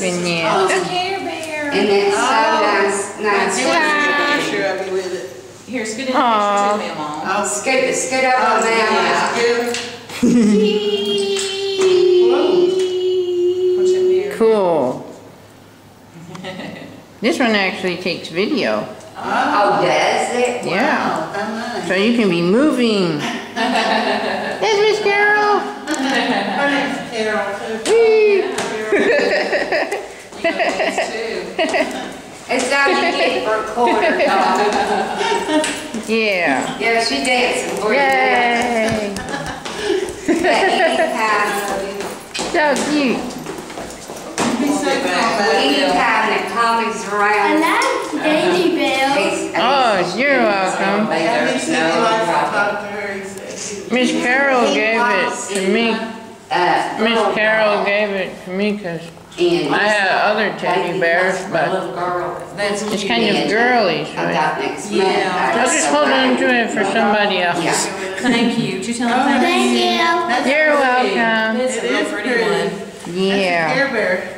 vinyasa. Care Bear. And it's uh, oh. so nice, nice. Do you want to take a to- picture of you with it? Here, scoot in the Aw. picture too, Mom. Oh, Scoot, scoot over oh, now. yeah, good. What's? Cool. This one actually takes video, Oh, does it? Yeah. Wow, so you can be moving. There's Miss Carol. Her name's Carol too. Whee! You got these too. It's all you get for a quarter, dog. Yeah. Yeah, she dancing for you now. Yay! But anytime, So cute. Be safe on that. anytime that Tommy's I around, like Daisy Bell. Oh, you're welcome. Yeah, he said he likes to talk to her, he said. he- Miss Carol gave it to me. Uh. Miss Carol gave it to me because And. I had other teddy Baby bears, plus my but Little girl. That's it's kind of girly, so I I- got next month. Yeah. I'll just hold on to it for somebody else. Yeah. Thank you. Did you tell them thank Thank you. That's You're pretty. welcome. It's a It real is pretty pretty. one. Yeah. Care Bear.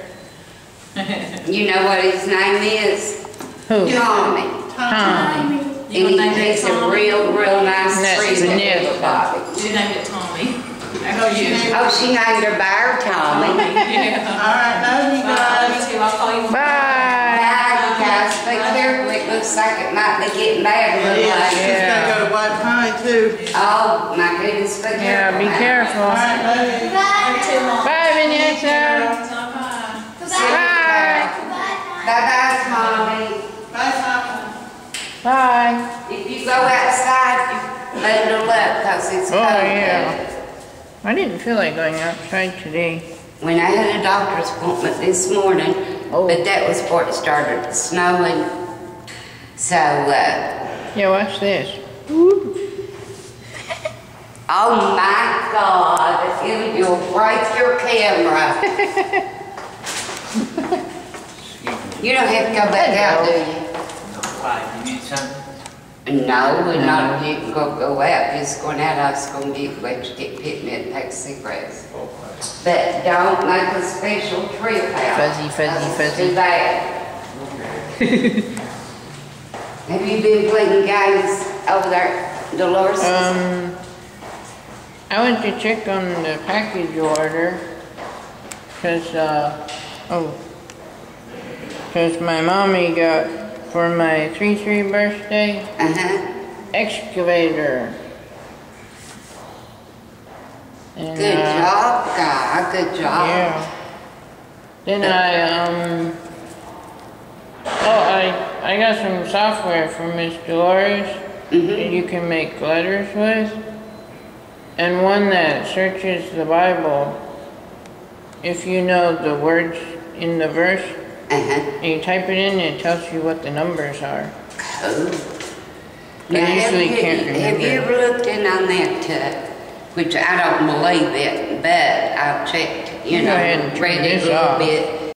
You know what his name is? Who? Tommy. Tom. You And gonna name he- it he's a Tommy? real, real nice That's friend of Vanessa. everybody. You name it Tommy. Oh, you named- Oh, she named her bear Tommy. Yeah. All right, love you Bye, guys. you too. I'll call you. Bye. Bye, you guys. Be careful. It looks like it might be getting bad a It little is, later. she's gonna go to White Pine too. Oh, my goodness, be careful. Yeah, be careful. right, love you. You too, Bye, Vanessa. Bye. Bye. Bye-bye, Tommy. Bye, Tom. Bye. If you go outside, bundle up, cause it's Oh, cold. yeah. I didn't feel like going outside today. When I had a doctor's appointment this morning, Oh. but that was before it started snowing. So, uh, Yeah, watch this. oh my God, you, you'll break your camera. You don't have to go back out, do you? Why, you need something? No, we're not, can go, go out, just going out, I was gonna get, let you get picnic and take cigarettes. But don't make a special trip out. Fuzzy, fuzzy, That's fuzzy. Too bad. Have you been playing games over there, Dolores? Um, I went to check on the package order, cause, uh, oh, cause my mommy got, for my three-three birthday, Uh-huh, excavator. And, good uh, job, guy, good job. Yeah. Then I, um, oh, I, I got some software from Miss Dolores that you can make letters with. And one that searches the Bible. If you know the words in the verse, Uh-huh, and you type it in, and it tells you what the numbers are. I Now, have usually you- can't Have you ever looked in on that, uh, which I don't believe it, but I've checked, you Go know, ahead and turn read it a little bit.